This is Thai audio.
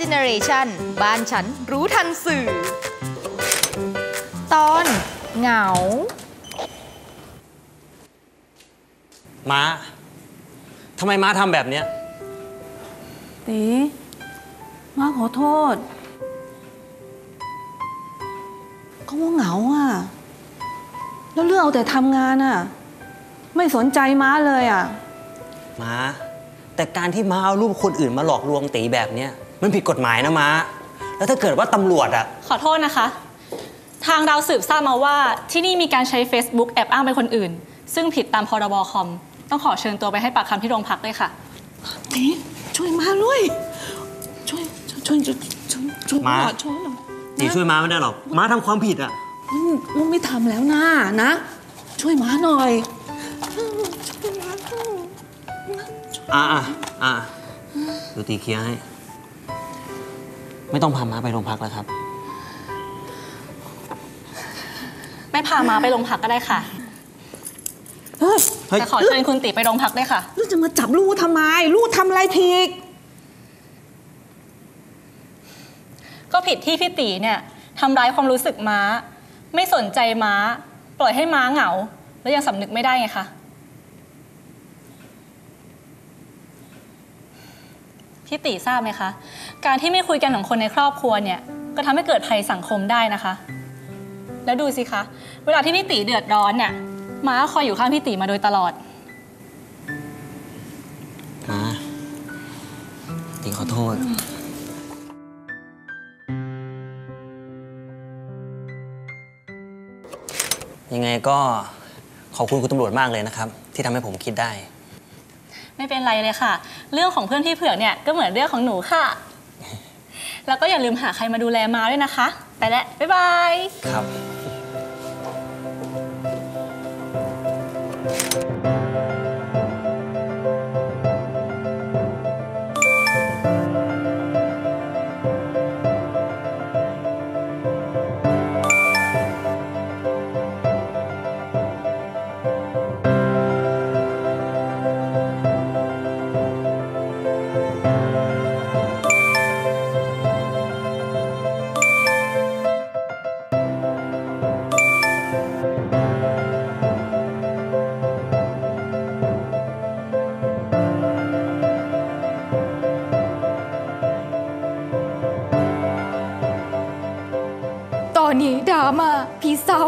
Generation บ้านฉันรู้ทันสื่อ ตอนเหงา ม้า ทำไมม้าทำแบบเนี้ย ตีมาขอโทษเขาว่าเหงาอะ แล้วเรื่องเอาแต่ทำงานอะ ไม่สนใจม้าเลยอะ ม้า แต่การที่ม้าเอารูปคนอื่นมาหลอกลวงตีแบบเนี้ย มันผิดกฎหมายนะม้า แล้วถ้าเกิดว่าตำรวจอะขอโทษนะคะ ทางเราสืบทราบมาว่าที่นี่มีการใช้ Facebook แอบอ้างเป็นคนอื่น ซึ่งผิดตามพรบคอม ต้องขอเชิญตัวไปให้ปากคำที่โรงพักด้วยค่ะตีช่วยมาด้วย ช่วยช่วยช่วยช่วยช่วยช่วยหน่อยช่วยหน่อยตีช่วยม้าไม่ได้หรอก ม้าทำความผิดอะอืมลูกไม่ทำแล้วนะนะ ช่วยม้าหน่อยช่วยม้าหน่อย อะอะอะเดี๋ยวตีเคลียร์ให้ ไม่ต้องพาม้าไปโรงพักแล้วครับ ไม่พามาไปโรงพักก็ได้ค่ะ เฮ้ยเฮ้ย แต่ขอเชิญคุณติไปโรงพักด้วยค่ะ ลูกจะมาจับลูกทำไม ลูกทำอะไรผิดก็ผิดที่พี่ตีเนี่ยทำร้ายความรู้สึกม้า ไม่สนใจม้า ปล่อยให้ม้าเหงา แล้วยังสำนึกไม่ได้ไงคะ พี่ตีทราบไหมคะ การที่ไม่คุยกันของคนในครอบครัวเนี่ย ก็ทำให้เกิดภัยสังคมได้นะคะ แล้วดูสิคะ เวลาที่พี่ตีเดือดร้อนเนี่ยม้าคอยอยู่ข้างพี่ตีมาโดยตลอดม้าตีขอโทษ ยังไงก็ขอบคุณคุณตำรวจมากเลยนะครับ ที่ทำให้ผมคิดได้ ไม่เป็นไรเลยค่ะ เรื่องของเพื่อนพี่เผือกเนี่ยก็เหมือนเรื่องของหนูค่ะ แล้วก็อย่าลืมหาใครมาดูแลมาด้วยนะคะ ไปแล้วบ๊ายบาย ครับ นี้ดราม่าพี่เศร้า